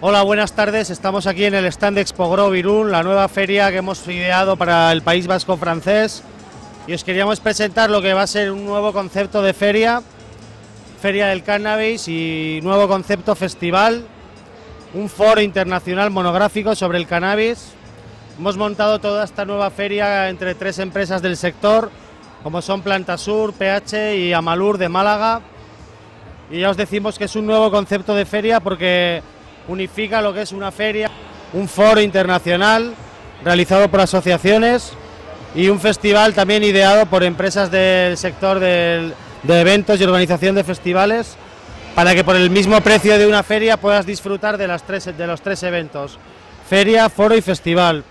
Hola, buenas tardes. Estamos aquí en el stand de Expo Grow Irún, la nueva feria que hemos ideado para el País Vasco francés. Y os queríamos presentar lo que va a ser un nuevo concepto de feria, Feria del Cannabis y nuevo concepto festival, un foro internacional monográfico sobre el cannabis. Hemos montado toda esta nueva feria entre tres empresas del sector, como son Plantasur, PH y Amalur de Málaga. Y ya os decimos que es un nuevo concepto de feria porque unifica lo que es una feria, un foro internacional realizado por asociaciones y un festival también ideado por empresas del sector de eventos y organización de festivales para que por el mismo precio de una feria puedas disfrutar de, las tres, de los tres eventos, feria, foro y festival.